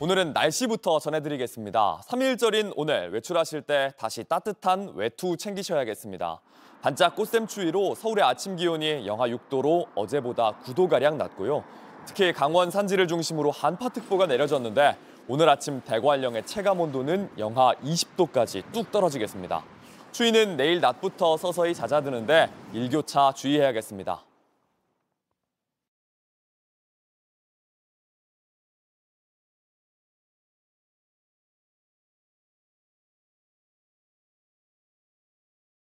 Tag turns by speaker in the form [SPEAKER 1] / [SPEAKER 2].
[SPEAKER 1] 오늘은 날씨부터 전해드리겠습니다. 3일절인 오늘 외출하실 때 다시 따뜻한 외투 챙기셔야겠습니다. 반짝 꽃샘 추위로 서울의 아침 기온이 영하 6도로 어제보다 9도가량 낮고요. 특히 강원 산지를 중심으로 한파특보가 내려졌는데 오늘 아침 대관령의 체감 온도는 영하 20도까지 뚝 떨어지겠습니다. 추위는 내일 낮부터 서서히 잦아드는데 일교차 주의해야겠습니다.